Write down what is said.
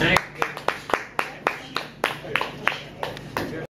Thanks.